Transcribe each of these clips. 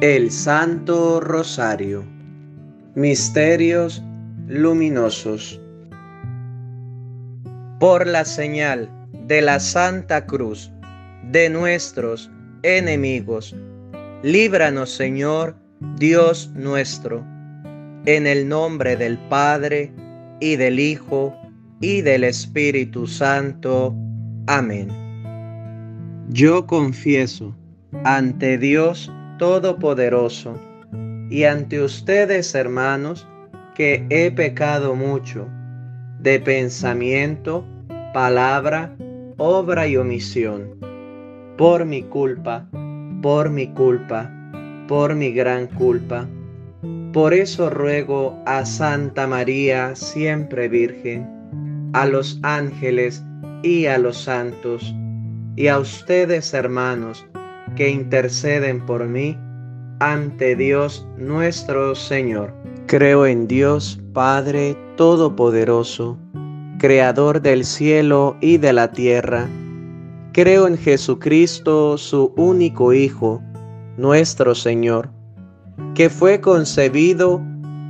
El Santo Rosario. Misterios luminosos. Por la señal de la Santa Cruz de nuestros enemigos, líbranos Señor, Dios nuestro, en el nombre del Padre, y del Hijo, y del Espíritu Santo. Amén. Yo confieso ante Dios Todopoderoso y ante ustedes, hermanos, que he pecado mucho de pensamiento, palabra, obra y omisión, por mi culpa, por mi culpa, por mi gran culpa. Por eso ruego a Santa María, siempre Virgen, a los ángeles y a los santos, y a ustedes, hermanos, que interceden por mí ante Dios nuestro Señor. Creo en Dios Padre Todopoderoso, Creador del cielo y de la tierra. Creo en Jesucristo, su único Hijo, nuestro Señor, que fue concebido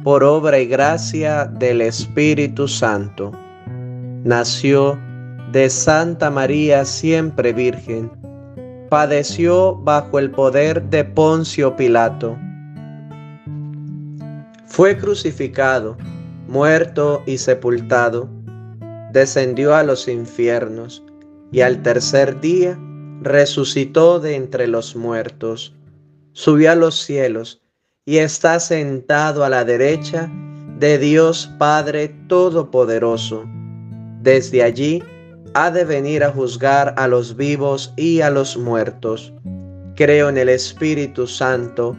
por obra y gracia del Espíritu Santo. Nació de Santa María siempre Virgen padeció bajo el poder de Poncio Pilato. Fue crucificado, muerto y sepultado, descendió a los infiernos y al tercer día resucitó de entre los muertos, subió a los cielos y está sentado a la derecha de Dios Padre Todopoderoso. Desde allí ha de venir a juzgar a los vivos y a los muertos. Creo en el Espíritu Santo,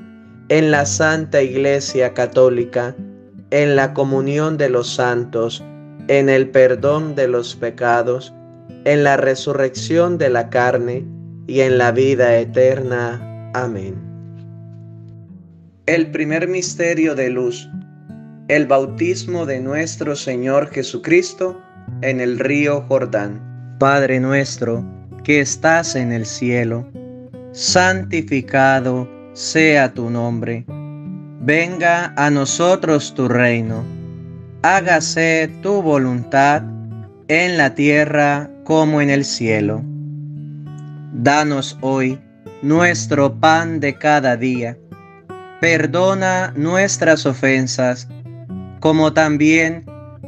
en la Santa Iglesia Católica, en la comunión de los santos, en el perdón de los pecados, en la resurrección de la carne y en la vida eterna. Amén. El primer misterio de luz, el bautismo de nuestro Señor Jesucristo, en el río Jordán. Padre nuestro, que estás en el cielo, santificado sea tu nombre. Venga a nosotros tu reino. Hágase tu voluntad en la tierra como en el cielo. Danos hoy nuestro pan de cada día. Perdona nuestras ofensas, como también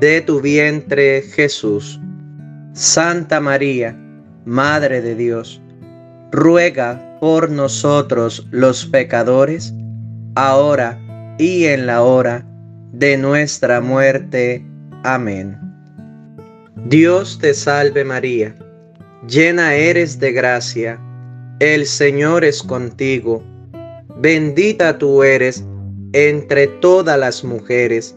tu vientre Jesús. Santa María, Madre de Dios, ruega por nosotros los pecadores, ahora y en la hora de nuestra muerte. Amén. Dios te salve María, llena eres de gracia, el Señor es contigo, bendita tú eres entre todas las mujeres,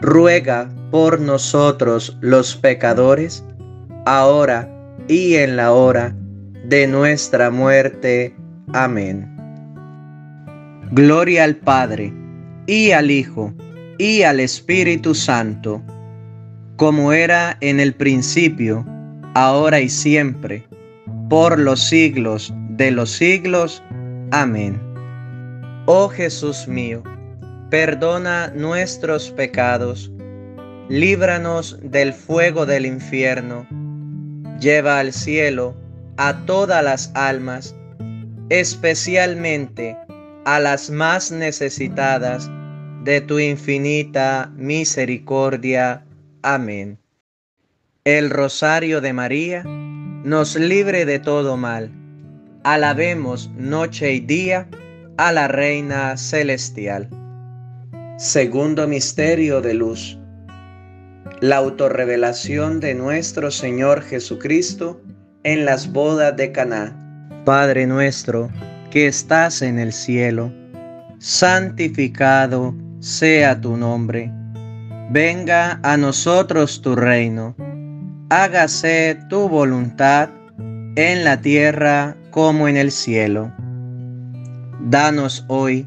ruega por nosotros los pecadores, ahora y en la hora de nuestra muerte. Amén. Gloria al Padre, y al Hijo, y al Espíritu Santo como era en el principio, ahora y siempre, por los siglos de los siglos. Amén. Oh Jesús mío, perdona nuestros pecados, líbranos del fuego del infierno, lleva al cielo a todas las almas, especialmente a las más necesitadas de tu infinita misericordia. Amén. El rosario de María nos libre de todo mal. Alabemos noche y día a la Reina Celestial. Segundo misterio de luz. La autorrevelación de nuestro Señor Jesucristo en las bodas de Caná. Padre nuestro, que estás en el cielo, santificado sea tu nombre venga a nosotros tu reino, hágase tu voluntad en la tierra como en el cielo. Danos hoy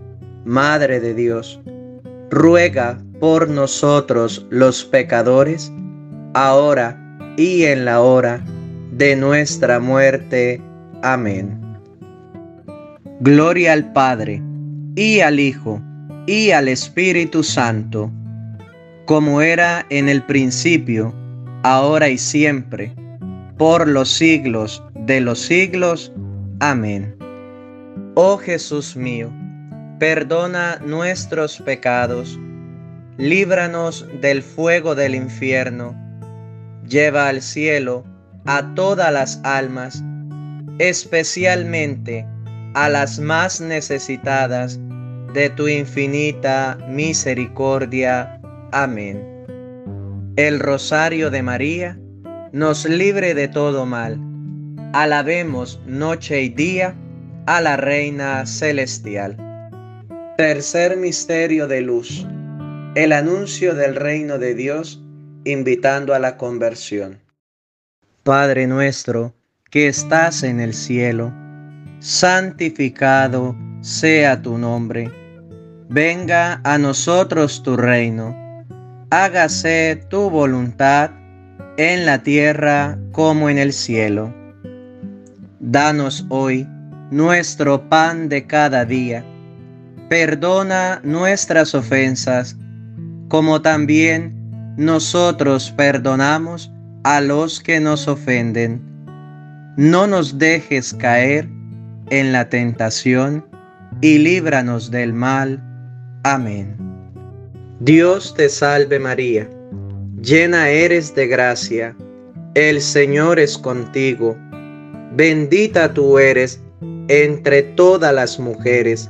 Madre de Dios, ruega por nosotros los pecadores, ahora y en la hora de nuestra muerte. Amén. Gloria al Padre, y al Hijo, y al Espíritu Santo, como era en el principio, ahora y siempre, por los siglos de los siglos. Amén. Oh Jesús mío, perdona nuestros pecados, líbranos del fuego del infierno, lleva al cielo a todas las almas, especialmente a las más necesitadas de tu infinita misericordia. Amén. El rosario de María nos libre de todo mal. Alabemos noche y día a la Reina Celestial. Tercer misterio de luz. El anuncio del reino de Dios invitando a la conversión. Padre nuestro que estás en el cielo, santificado sea tu nombre. Venga a nosotros tu reino. Hágase tu voluntad en la tierra como en el cielo. Danos hoy nuestro pan de cada día. Perdona nuestras ofensas, como también nosotros perdonamos a los que nos ofenden. No nos dejes caer en la tentación y líbranos del mal. Amén. Dios te salve María llena eres de gracia, el Señor es contigo, bendita tú eres entre todas las mujeres,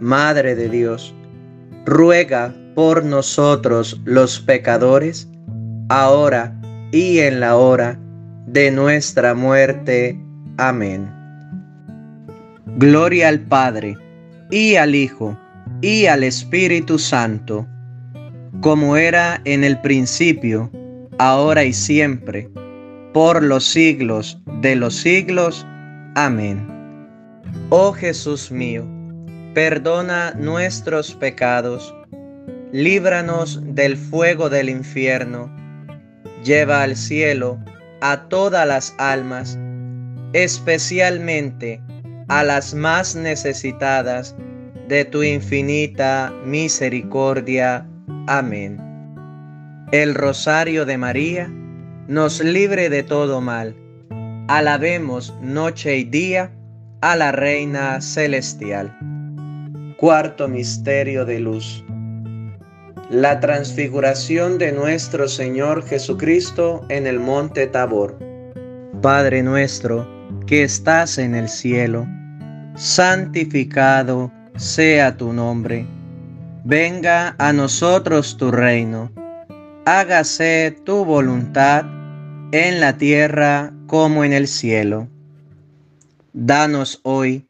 Madre de Dios, ruega por nosotros los pecadores, ahora y en la hora de nuestra muerte. Amén. Gloria al Padre, y al Hijo, y al Espíritu Santo, como era en el principio, ahora y siempre, por los siglos de los siglos. Amén. Oh Jesús mío, perdona nuestros pecados, líbranos del fuego del infierno lleva al cielo a todas las almas, especialmente a las más necesitadas de tu infinita misericordia. Amén. El rosario de María nos libre de todo mal. Alabemos noche y día a la Reina Celestial. Cuarto Misterio de Luz la transfiguración de nuestro Señor Jesucristo en el monte Tabor. Padre nuestro, que estás en el cielo, santificado sea tu nombre. Venga a nosotros tu reino. Hágase tu voluntad en la tierra como en el cielo. Danos hoy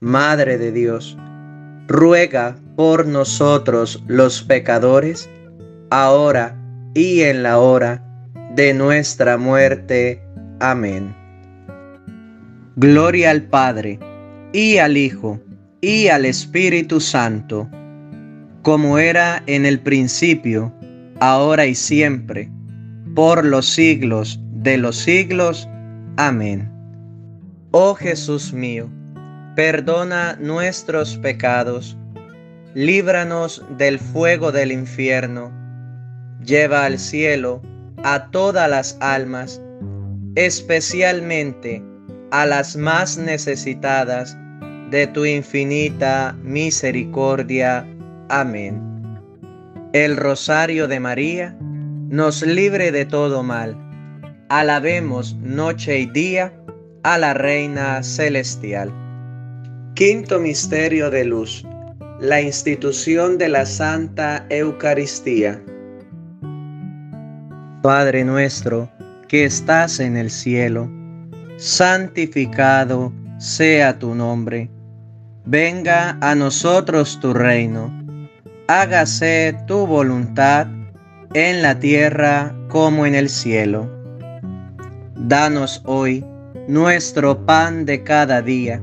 Madre de Dios, ruega por nosotros los pecadores, ahora y en la hora de nuestra muerte. Amén. Gloria al Padre, y al Hijo, y al Espíritu Santo, como era en el principio, ahora y siempre, por los siglos de los siglos. Amén. Oh Jesús mío, perdona nuestros pecados, líbranos del fuego del infierno, lleva al cielo a todas las almas, especialmente a las más necesitadas de tu infinita misericordia. Amén. El rosario de María nos libre de todo mal. Alabemos noche y día a la Reina Celestial. Quinto Misterio de Luz. La institución de la Santa Eucaristía. Padre nuestro, que estás en el cielo, santificado sea tu nombre. Venga a nosotros tu reino. hágase tu voluntad en la tierra como en el cielo. Danos hoy nuestro pan de cada día.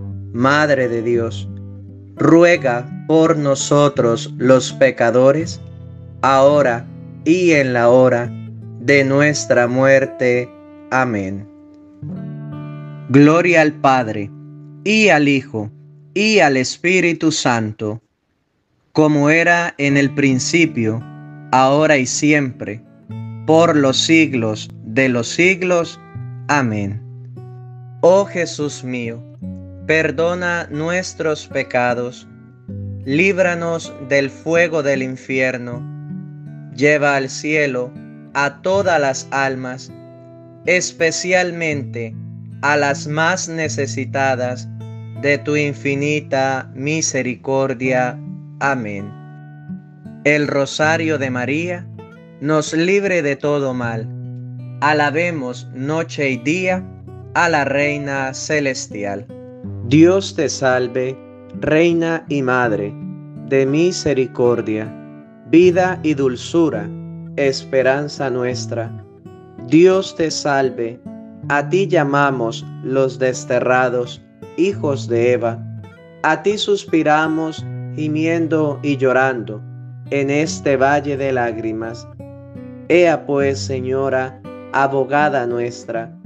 Madre de Dios, ruega por nosotros los pecadores, ahora y en la hora de nuestra muerte. Amén. Gloria al Padre, y al Hijo, y al Espíritu Santo, como era en el principio, ahora y siempre, por los siglos de los siglos. Amén. Oh Jesús mío, perdona nuestros pecados, líbranos del fuego del infierno, lleva al cielo a todas las almas, especialmente a las más necesitadas de tu infinita misericordia. Amén. El rosario de María nos libre de todo mal. Alabemos noche y día a la Reina Celestial. Dios te salve, Reina y Madre, de misericordia, vida y dulzura, esperanza nuestra. Dios te salve, a ti llamamos los desterrados, hijos de Eva, a ti suspiramos, gimiendo y llorando, en este valle de lágrimas. Ea pues, Señora, abogada nuestra,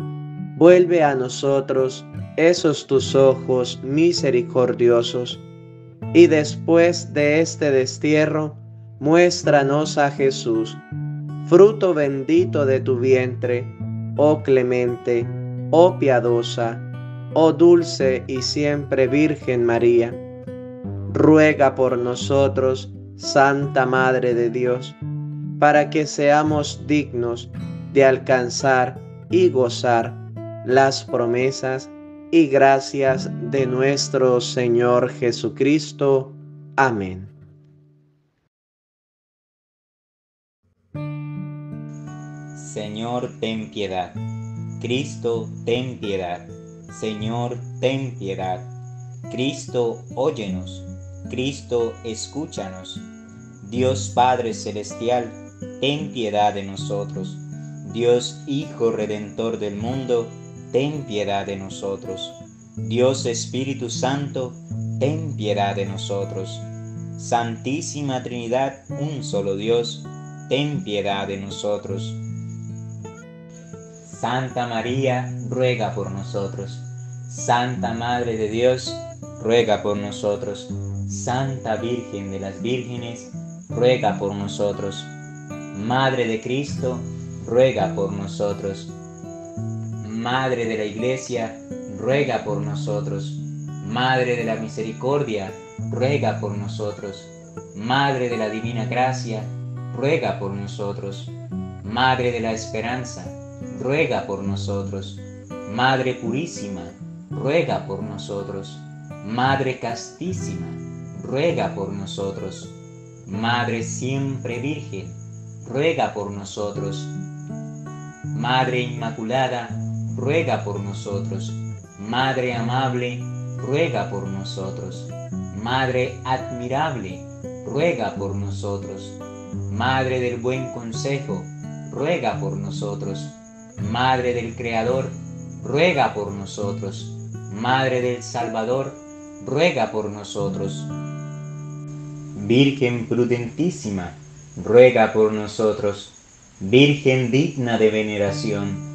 Vuelve a nosotros esos tus ojos misericordiosos, y después de este destierro, muéstranos a Jesús, fruto bendito de tu vientre, oh clemente, oh piadosa, oh dulce y siempre Virgen María. Ruega por nosotros, Santa Madre de Dios, para que seamos dignos de alcanzar y gozar las promesas y gracias de nuestro Señor Jesucristo. Amén. Señor, ten piedad. Cristo, ten piedad. Señor, ten piedad. Cristo, óyenos. Cristo, escúchanos. Dios Padre Celestial, ten piedad de nosotros. Dios Hijo Redentor del mundo, ten piedad de nosotros. Dios Espíritu Santo, ten piedad de nosotros. Santísima Trinidad, un solo Dios, ten piedad de nosotros. Santa María, ruega por nosotros. Santa Madre de Dios, ruega por nosotros. Santa Virgen de las Vírgenes, ruega por nosotros. Madre de Cristo, ruega por nosotros. Madre de la Iglesia, ruega por nosotros. Madre de la Misericordia, ruega por nosotros. Madre de la Divina Gracia, ruega por nosotros. Madre de la Esperanza, ruega por nosotros. Madre Purísima, ruega por nosotros. Madre Castísima, ruega por nosotros. Madre Siempre Virgen, ruega por nosotros. Madre Inmaculada, ruega por nosotros. Madre amable, ruega por nosotros. Madre admirable, ruega por nosotros. Madre del buen consejo, ruega por nosotros. Madre del Creador, ruega por nosotros. Madre del Salvador, ruega por nosotros. Virgen prudentísima, ruega por nosotros. Virgen digna de veneración,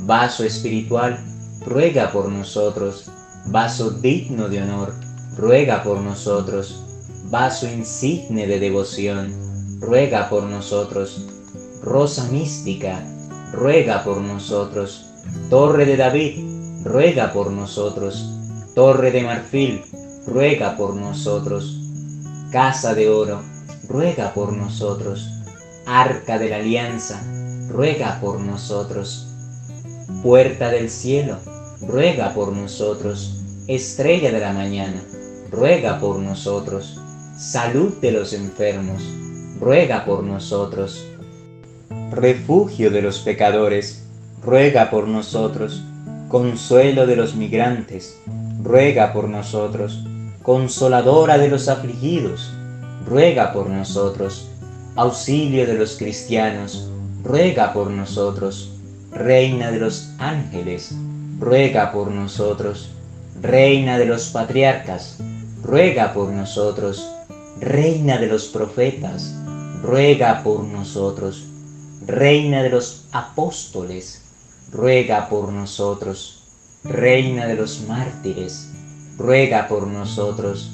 vaso espiritual, ruega por nosotros. vaso digno de honor, ruega por nosotros, vaso insigne de devoción, ruega por nosotros, rosa mística, ruega por nosotros, torre de David, ruega por nosotros, torre de marfil, ruega por nosotros, casa de oro, ruega por nosotros, arca de la alianza, ruega por nosotros, puerta del cielo, ruega por nosotros, estrella de la mañana, ruega por nosotros, salud de los enfermos, ruega por nosotros, refugio de los pecadores, ruega por nosotros, consuelo de los migrantes, ruega por nosotros, consoladora de los afligidos, ruega por nosotros, auxilio de los cristianos, ruega por nosotros, reina de los ángeles, ruega por nosotros, reina de los patriarcas, ruega por nosotros, reina de los profetas, ruega por nosotros, reina de los apóstoles, ruega por nosotros, reina de los mártires, ruega por nosotros,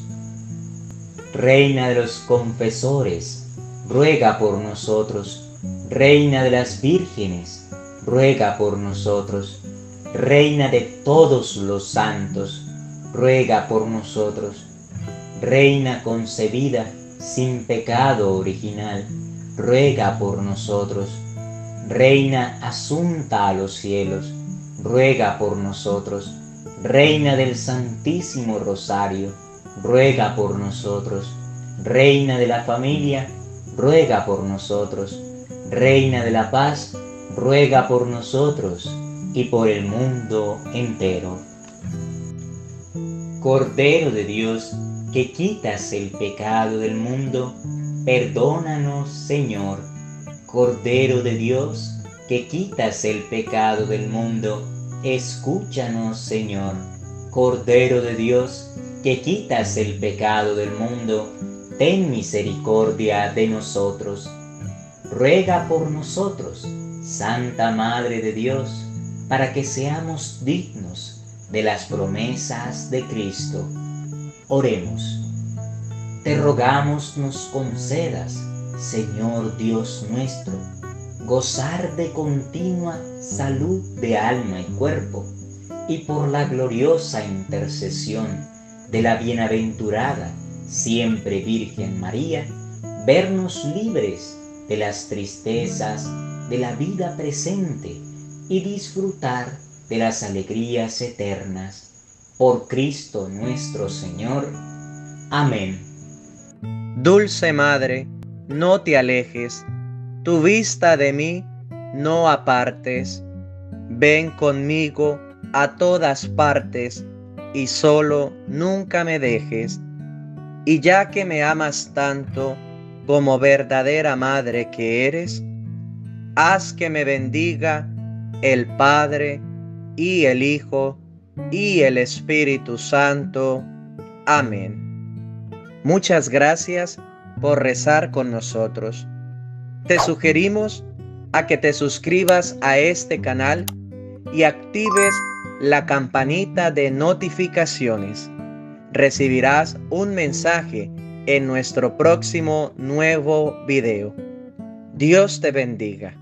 reina de los confesores, ruega por nosotros, reina de las vírgenes, ruega por nosotros, reina de todos los santos, ruega por nosotros, reina concebida sin pecado original, ruega por nosotros, reina asunta a los cielos, ruega por nosotros, reina del Santísimo Rosario, ruega por nosotros, reina de la familia, ruega por nosotros, reina de la paz, ruega por nosotros y por el mundo entero. Cordero de Dios, que quitas el pecado del mundo, perdónanos, Señor. Cordero de Dios, que quitas el pecado del mundo, escúchanos, Señor. Cordero de Dios, que quitas el pecado del mundo, ten misericordia de nosotros. Ruega por nosotros, Santa Madre de Dios, para que seamos dignos de las promesas de Cristo. Oremos. Te rogamos nos concedas, Señor Dios nuestro, gozar de continua salud de alma y cuerpo, y por la gloriosa intercesión de la bienaventurada siempre Virgen María, vernos libres de las tristezas de la vida presente y disfrutar de las alegrías eternas. Por Cristo nuestro Señor. Amén. Dulce Madre, no te alejes, tu vista de mí no apartes. Ven conmigo a todas partes y solo nunca me dejes. Y ya que me amas tanto como verdadera madre que eres, haz que me bendiga el Padre y el Hijo y el Espíritu Santo. Amén. Muchas gracias por rezar con nosotros. Te sugerimos a que te suscribas a este canal y actives la campanita de notificaciones. Recibirás un mensaje en nuestro próximo nuevo video. Dios te bendiga.